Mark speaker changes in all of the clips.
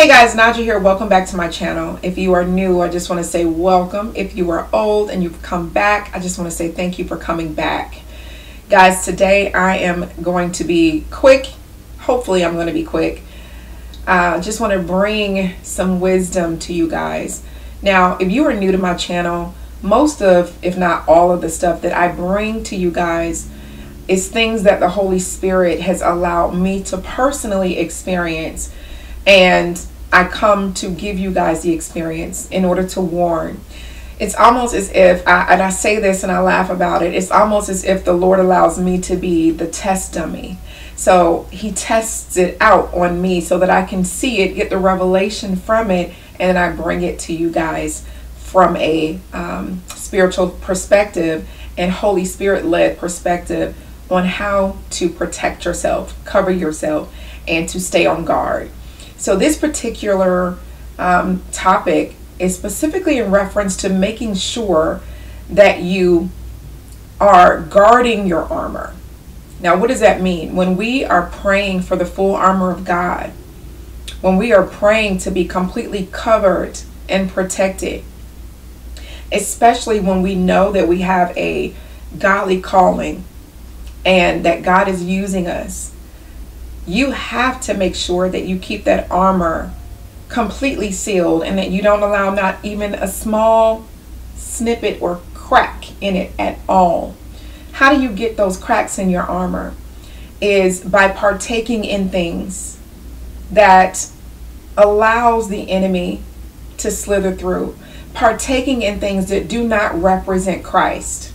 Speaker 1: Hey guys, Naja here. Welcome back to my channel. If you are new, I just want to say welcome. If you are old and you've come back, I just want to say thank you for coming back. Guys, today I am going to be quick. Hopefully, I'm going to be quick. I uh, just want to bring some wisdom to you guys. Now, if you are new to my channel, most of, if not all of the stuff that I bring to you guys is things that the Holy Spirit has allowed me to personally experience and I come to give you guys the experience in order to warn. It's almost as if, I, and I say this and I laugh about it, it's almost as if the Lord allows me to be the test dummy. So he tests it out on me so that I can see it, get the revelation from it, and then I bring it to you guys from a um, spiritual perspective and Holy Spirit led perspective on how to protect yourself, cover yourself, and to stay on guard. So, this particular um, topic is specifically in reference to making sure that you are guarding your armor. Now, what does that mean? When we are praying for the full armor of God, when we are praying to be completely covered and protected, especially when we know that we have a godly calling and that God is using us you have to make sure that you keep that armor completely sealed and that you don't allow not even a small snippet or crack in it at all. How do you get those cracks in your armor? Is by partaking in things that allows the enemy to slither through. Partaking in things that do not represent Christ.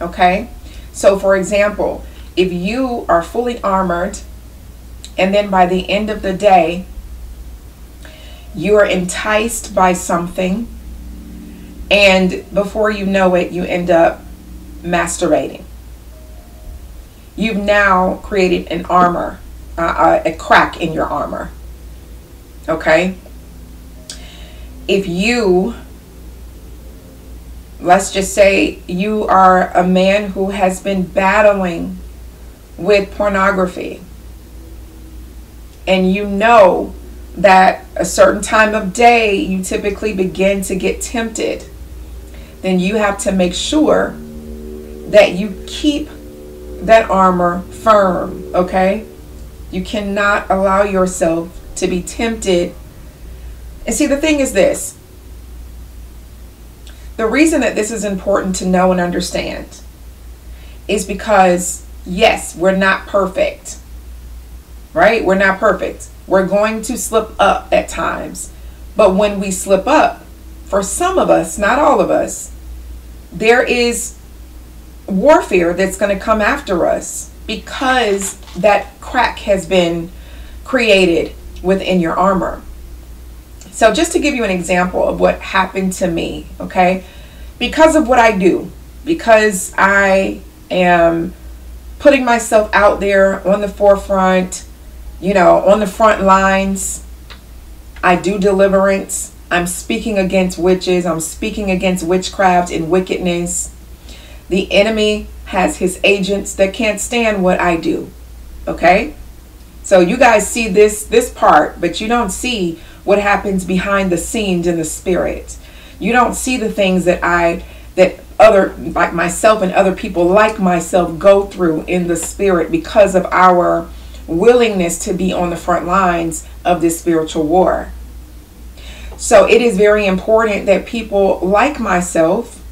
Speaker 1: Okay? So for example, if you are fully armored and then by the end of the day, you are enticed by something. And before you know it, you end up masturbating. You've now created an armor, uh, a crack in your armor. Okay? If you, let's just say you are a man who has been battling with pornography and you know that a certain time of day you typically begin to get tempted, then you have to make sure that you keep that armor firm, okay? You cannot allow yourself to be tempted. And see, the thing is this the reason that this is important to know and understand is because, yes, we're not perfect right? We're not perfect. We're going to slip up at times. But when we slip up, for some of us, not all of us, there is warfare that's going to come after us because that crack has been created within your armor. So, just to give you an example of what happened to me, okay, because of what I do, because I am putting myself out there on the forefront, you know, on the front lines. I do deliverance. I'm speaking against witches. I'm speaking against witchcraft and wickedness. The enemy has his agents that can't stand what I do. Okay? So you guys see this this part, but you don't see what happens behind the scenes in the spirit. You don't see the things that I that other like myself and other people like myself go through in the spirit because of our willingness to be on the front lines of this spiritual war. So it is very important that people like myself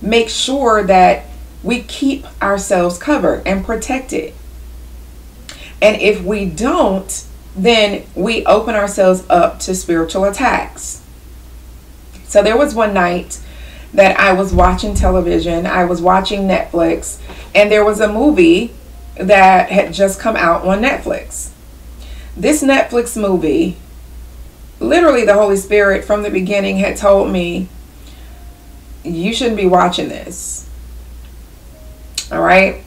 Speaker 1: make sure that we keep ourselves covered and protected. And if we don't, then we open ourselves up to spiritual attacks. So there was one night that I was watching television, I was watching Netflix, and there was a movie that had just come out on Netflix. This Netflix movie, literally, the Holy Spirit from the beginning had told me, you shouldn't be watching this. All right.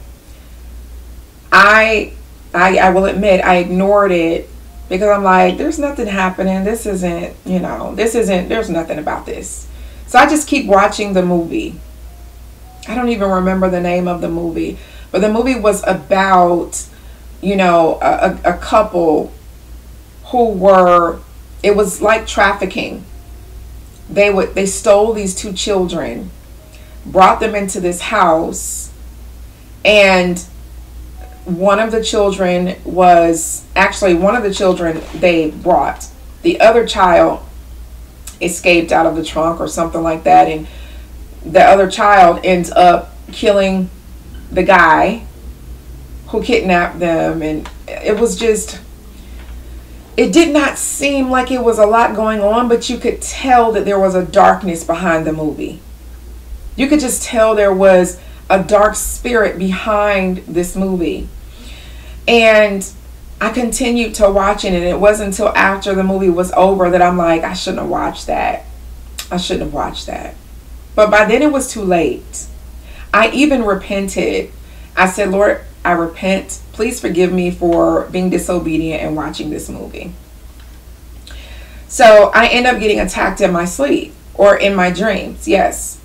Speaker 1: I, I, I will admit, I ignored it because I'm like, there's nothing happening. This isn't, you know, this isn't, there's nothing about this. So I just keep watching the movie. I don't even remember the name of the movie. But the movie was about, you know, a, a couple who were it was like trafficking. They would they stole these two children, brought them into this house, and one of the children was actually one of the children they brought. The other child escaped out of the trunk or something like that and the other child ends up killing the guy who kidnapped them and it was just it did not seem like it was a lot going on but you could tell that there was a darkness behind the movie you could just tell there was a dark spirit behind this movie and I continued to watch it, and it wasn't until after the movie was over that I'm like, I shouldn't have watched that. I shouldn't have watched that. But by then it was too late. I even repented. I said, Lord, I repent. Please forgive me for being disobedient and watching this movie. So I end up getting attacked in my sleep or in my dreams. Yes.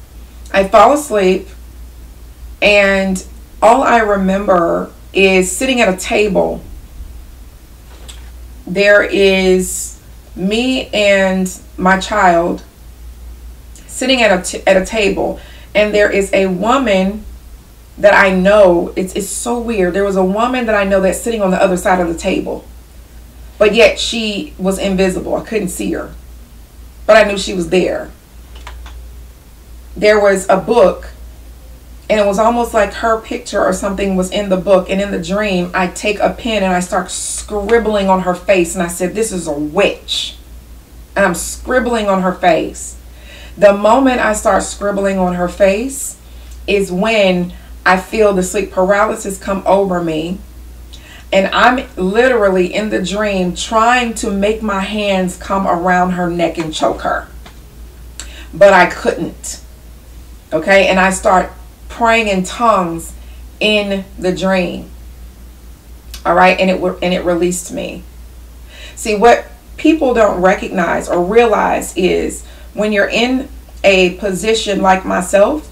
Speaker 1: I fall asleep and all I remember is sitting at a table. There is me and my child sitting at a, t- at a table, and there is a woman that I know. It's, it's so weird. There was a woman that I know that's sitting on the other side of the table, but yet she was invisible. I couldn't see her, but I knew she was there. There was a book and it was almost like her picture or something was in the book and in the dream i take a pen and i start scribbling on her face and i said this is a witch and i'm scribbling on her face the moment i start scribbling on her face is when i feel the sleep paralysis come over me and i'm literally in the dream trying to make my hands come around her neck and choke her but i couldn't okay and i start praying in tongues in the dream. All right, and it and it released me. See what people don't recognize or realize is when you're in a position like myself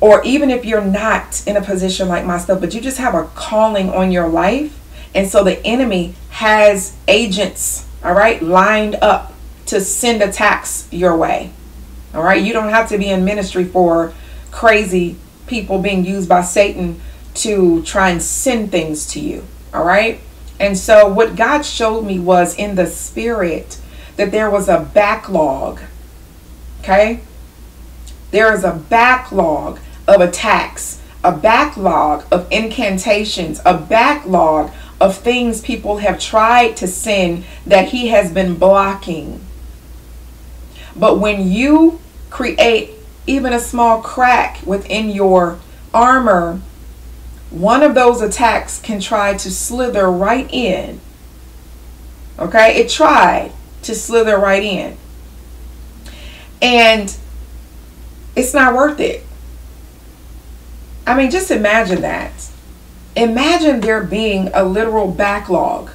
Speaker 1: or even if you're not in a position like myself but you just have a calling on your life and so the enemy has agents all right lined up to send attacks your way all right you don't have to be in ministry for crazy people being used by Satan to try and send things to you. All right. And so, what God showed me was in the spirit that there was a backlog. Okay. There is a backlog of attacks, a backlog of incantations, a backlog of things people have tried to send that He has been blocking. But when you create even a small crack within your armor, one of those attacks can try to slither right in. Okay, it tried to slither right in. And it's not worth it. I mean, just imagine that. Imagine there being a literal backlog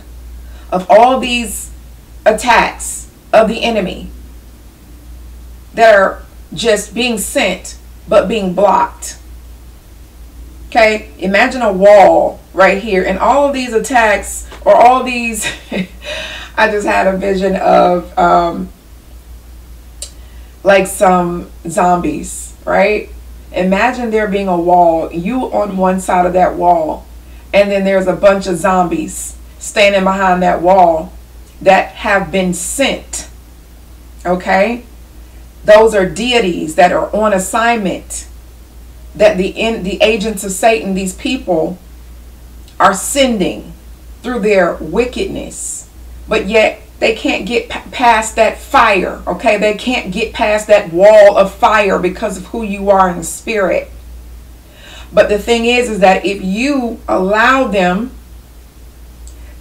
Speaker 1: of all these attacks of the enemy that are just being sent but being blocked. Okay, imagine a wall right here, and all of these attacks or all these. I just had a vision of um, like some zombies, right? Imagine there being a wall, you on one side of that wall, and then there's a bunch of zombies standing behind that wall that have been sent. Okay? Those are deities that are on assignment. That the in, the agents of Satan, these people, are sending through their wickedness, but yet they can't get past that fire. Okay, they can't get past that wall of fire because of who you are in the spirit. But the thing is, is that if you allow them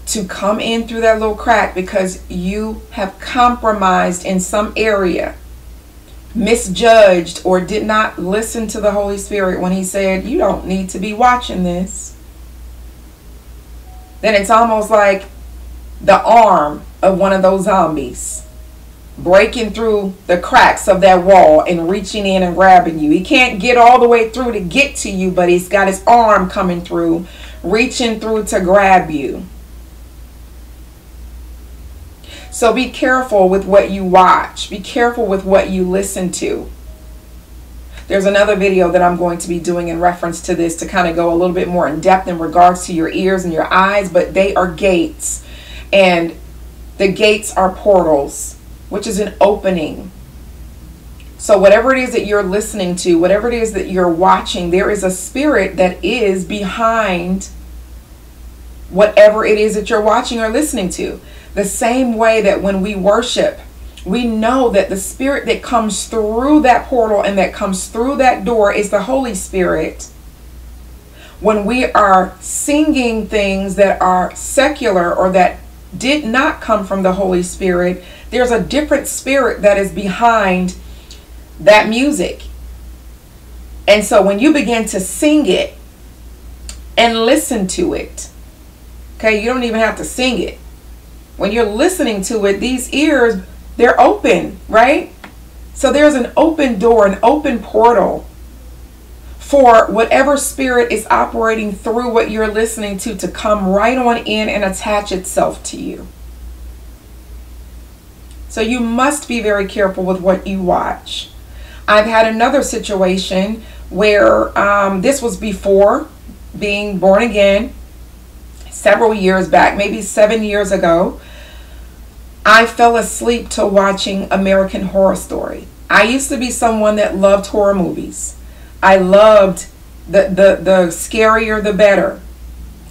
Speaker 1: to come in through that little crack because you have compromised in some area misjudged or did not listen to the Holy Spirit when He said, You don't need to be watching this, then it's almost like the arm of one of those zombies breaking through the cracks of that wall and reaching in and grabbing you. He can't get all the way through to get to you, but he's got his arm coming through, reaching through to grab you. So be careful with what you watch. Be careful with what you listen to. There's another video that I'm going to be doing in reference to this to kind of go a little bit more in depth in regards to your ears and your eyes, but they are gates. And the gates are portals, which is an opening. So, whatever it is that you're listening to, whatever it is that you're watching, there is a spirit that is behind whatever it is that you're watching or listening to. The same way that when we worship, we know that the spirit that comes through that portal and that comes through that door is the Holy Spirit. When we are singing things that are secular or that did not come from the Holy Spirit, there's a different spirit that is behind that music. And so when you begin to sing it and listen to it, okay, you don't even have to sing it. When you're listening to it, these ears they're open, right? So there's an open door, an open portal for whatever spirit is operating through what you're listening to to come right on in and attach itself to you. So you must be very careful with what you watch. I've had another situation where um, this was before being born again, several years back, maybe seven years ago. I fell asleep to watching American Horror Story. I used to be someone that loved horror movies. I loved the the the scarier the better.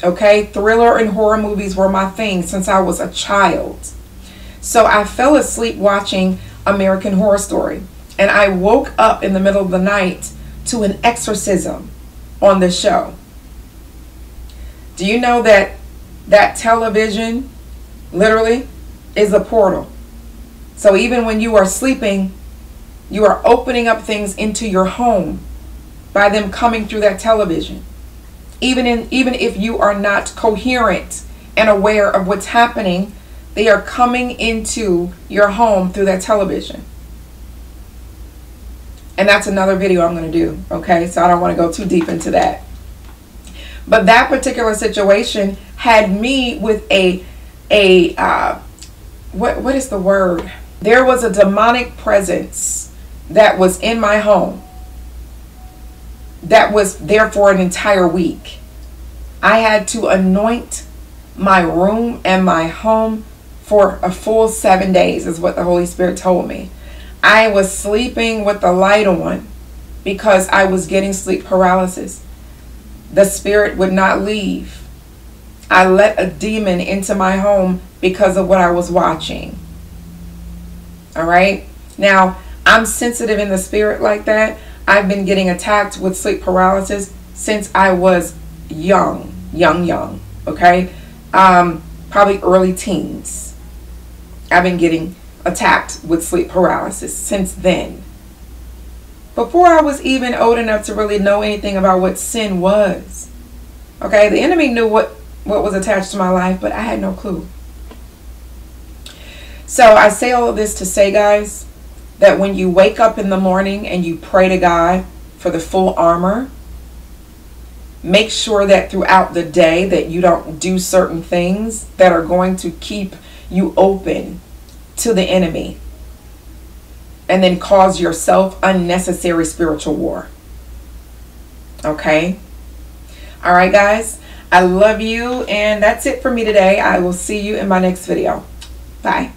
Speaker 1: Okay? Thriller and horror movies were my thing since I was a child. So I fell asleep watching American Horror Story and I woke up in the middle of the night to an exorcism on the show. Do you know that that television literally is a portal. So even when you are sleeping, you are opening up things into your home by them coming through that television. Even in even if you are not coherent and aware of what's happening, they are coming into your home through that television. And that's another video I'm going to do, okay? So I don't want to go too deep into that. But that particular situation had me with a a uh, what what is the word? There was a demonic presence that was in my home that was there for an entire week. I had to anoint my room and my home for a full seven days, is what the Holy Spirit told me. I was sleeping with the light on because I was getting sleep paralysis. The spirit would not leave. I let a demon into my home because of what I was watching. All right. Now, I'm sensitive in the spirit like that. I've been getting attacked with sleep paralysis since I was young, young, young. Okay. Um, probably early teens. I've been getting attacked with sleep paralysis since then. Before I was even old enough to really know anything about what sin was. Okay, the enemy knew what what was attached to my life, but I had no clue. So I say all of this to say, guys, that when you wake up in the morning and you pray to God for the full armor, make sure that throughout the day that you don't do certain things that are going to keep you open to the enemy and then cause yourself unnecessary spiritual war. Okay? All right, guys. I love you, and that's it for me today. I will see you in my next video. Bye.